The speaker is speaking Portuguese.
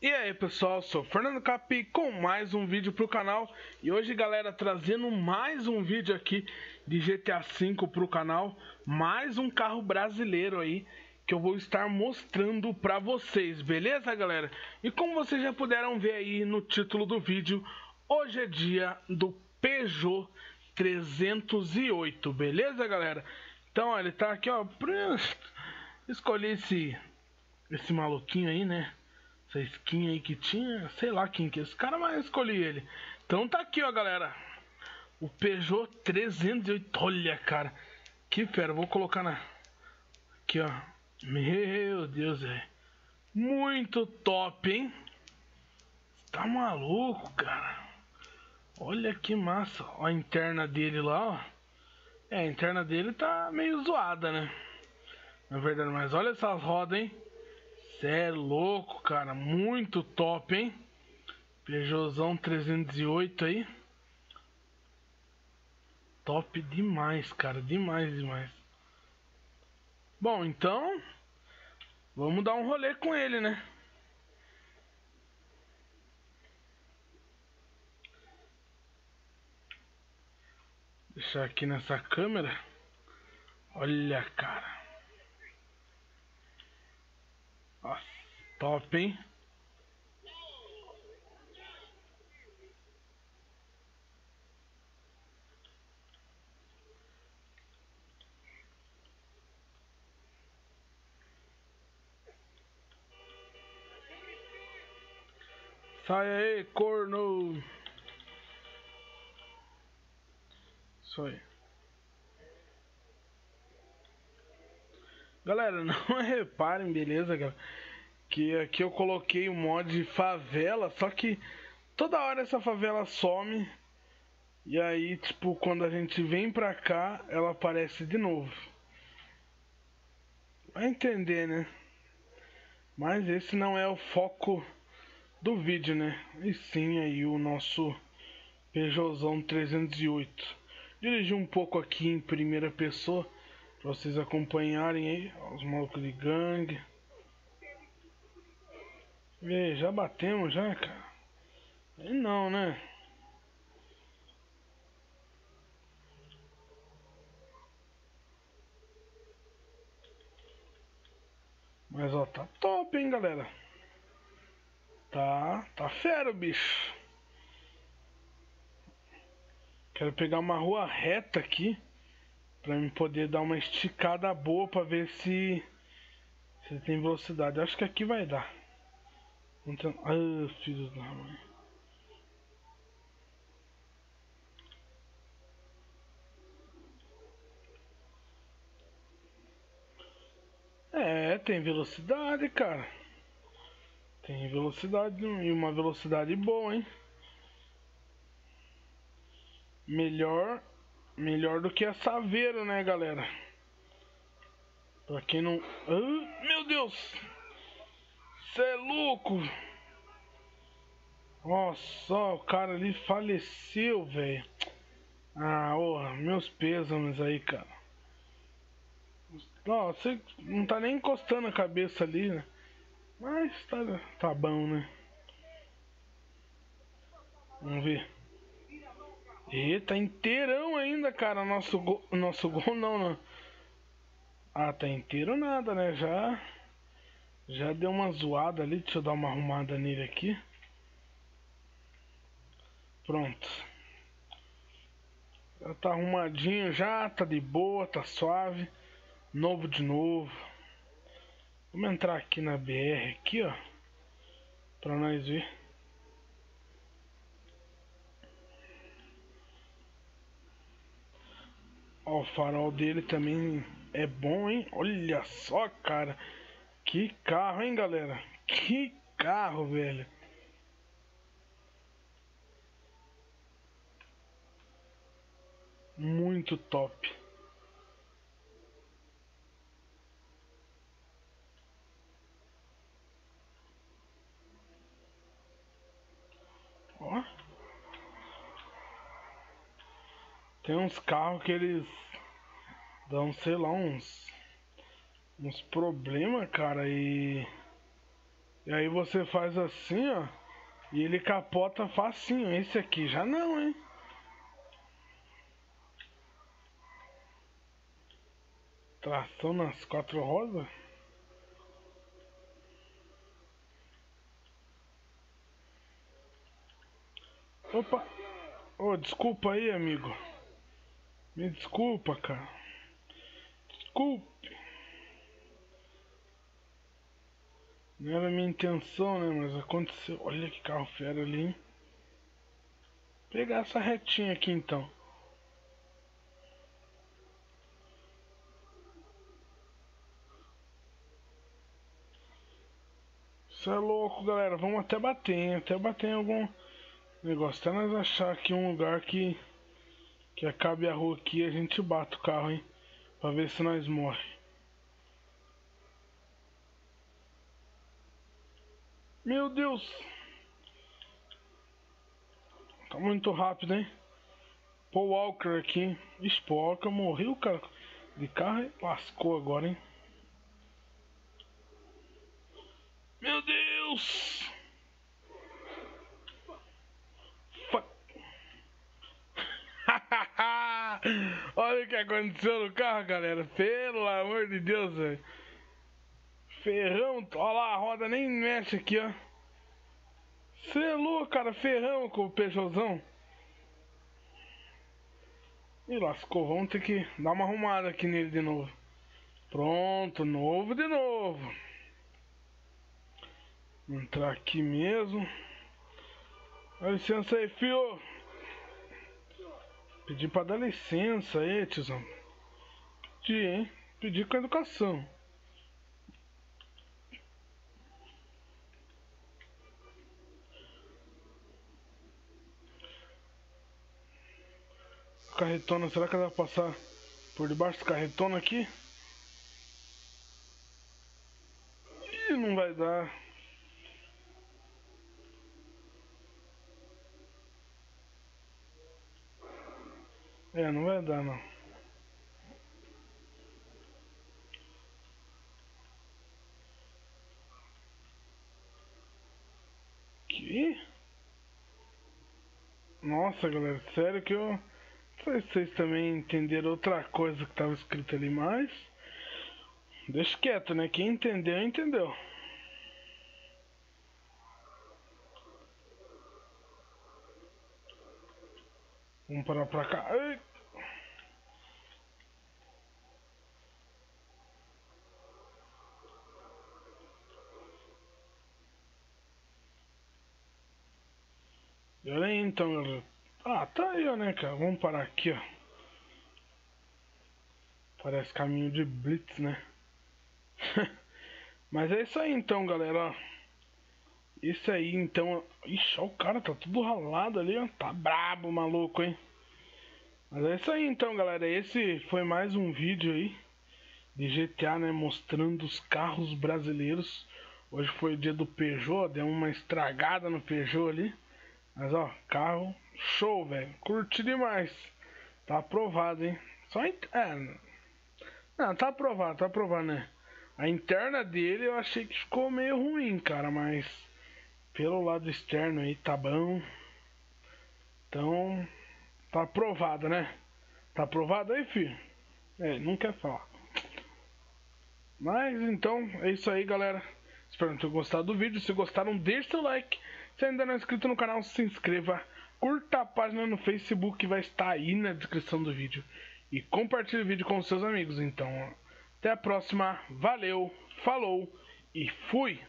E aí pessoal, sou Fernando Capi com mais um vídeo pro canal E hoje galera, trazendo mais um vídeo aqui de GTA V pro canal Mais um carro brasileiro aí que eu vou estar mostrando pra vocês, beleza galera? E como vocês já puderam ver aí no título do vídeo Hoje é dia do Peugeot 308, beleza galera? Então ele tá aqui ó, escolhi esse, esse maluquinho aí né essa skin aí que tinha, sei lá quem que é esse cara, mas escolhi ele. Então tá aqui, ó, galera. O Peugeot 308. Olha, cara. Que fera. Vou colocar na... Aqui, ó. Meu Deus, é. Muito top, hein? Tá maluco, cara. Olha que massa. Ó, a interna dele lá, ó. É, a interna dele tá meio zoada, né? Na verdade, mas olha essas rodas, hein? Cê é louco, cara. Muito top, hein? Peugeotzão 308 aí. Top demais, cara. Demais, demais. Bom, então... Vamos dar um rolê com ele, né? Deixar aqui nessa câmera. Olha, cara. Top, hein? Sai aí, corno! Isso aí. Galera, não reparem, beleza? Que aqui eu coloquei o mod favela, só que toda hora essa favela some. E aí, tipo, quando a gente vem pra cá, ela aparece de novo. Vai entender, né? Mas esse não é o foco do vídeo, né? E sim aí o nosso Peugeotzão 308. Dirigi um pouco aqui em primeira pessoa Pra vocês acompanharem aí, os malucos de gangue. E já batemos já, cara? Aí não, né? Mas ó, tá top, hein, galera? Tá, tá fera bicho. Quero pegar uma rua reta aqui. Pra mim poder dar uma esticada boa pra ver se, se tem velocidade. Acho que aqui vai dar. Então, ah, filhos da mãe. É, tem velocidade, cara. Tem velocidade e uma velocidade boa, hein? Melhor Melhor do que a Saveiro, né, galera? Pra quem não... Ah, meu Deus! Cê é louco! Nossa, o cara ali faleceu, velho. Ah, oh, meus pêsames aí, cara. Ó, você não tá nem encostando a cabeça ali, né? Mas tá, tá bom, né? Vamos ver. E tá inteirão ainda, cara. Nosso gol, nosso gol não, não. Ah, tá inteiro nada, né? Já já deu uma zoada ali. Deixa eu dar uma arrumada nele aqui. Pronto. Já tá arrumadinho já, tá de boa, tá suave. Novo de novo. Vamos entrar aqui na BR aqui, ó. Pra nós ver. Ó, o farol dele também é bom, hein? Olha só, cara. Que carro, hein, galera? Que carro, velho. Muito top. Tem uns carros que eles dão, sei lá, uns uns problemas, cara, e E aí você faz assim, ó. E ele capota facinho. Esse aqui já não, hein? Tração nas quatro rodas? Opa! Oh, desculpa aí, amigo. Me desculpa, cara. Desculpe. Não era minha intenção, né? Mas aconteceu. Olha que carro fera ali, hein? Pegar essa retinha aqui então. Isso é louco, galera. Vamos até bater, hein? Até bater em algum negócio. Até nós achar aqui um lugar que que acabe a rua aqui a gente bate o carro, hein? Pra ver se nós morre. Meu Deus! Tá muito rápido, hein? Paul Walker aqui. Ixi, Paul Walker morreu, cara. De carro e lascou agora, hein? Meu Deus! Olha o que aconteceu no carro, galera. Pelo amor de Deus, velho. Ferrão, olha lá, a roda nem mexe aqui, ó. Você é louco, cara. Ferrão com o Peugeotzão. E lascou, vamos ter que dar uma arrumada aqui nele de novo. Pronto, novo de novo. Entrar aqui mesmo. Dá licença aí, fio. Pedi pra dar licença aí, tiozão. Pedi, hein? Pedi com educação. Carretona, será que ela vai passar por debaixo do carretona aqui? Ih, não vai dar. É, não vai dar não. Que? Nossa, galera, sério que eu... Não sei se vocês também entenderam outra coisa que estava escrito ali, mas... Deixa quieto, né? Quem entendeu, entendeu. Vamos parar pra cá. Ai. E aí então, galera. Ah, tá aí, ó, né, cara? Vamos parar aqui, ó. Parece caminho de blitz, né? Mas é isso aí então, galera. Isso aí, então. Ixi, ó, o cara tá tudo ralado ali, ó. Tá brabo, maluco, hein? Mas é isso aí então, galera. Esse foi mais um vídeo aí de GTA, né? Mostrando os carros brasileiros. Hoje foi o dia do Peugeot, deu uma estragada no Peugeot ali. Mas ó, carro show, velho. Curti demais. Tá aprovado, hein? Só in... é, não, tá aprovado, tá aprovado, né? A interna dele eu achei que ficou meio ruim, cara, mas pelo lado externo aí tá bom. Então, tá aprovado, né? Tá aprovado aí, filho? É, não quer falar. Mas então, é isso aí, galera. Espero que tenham gostado do vídeo. Se gostaram, deixe seu like. Se ainda não é inscrito no canal, se inscreva. Curta a página no Facebook vai estar aí na descrição do vídeo. E compartilhe o vídeo com seus amigos. Então, até a próxima. Valeu, falou e fui!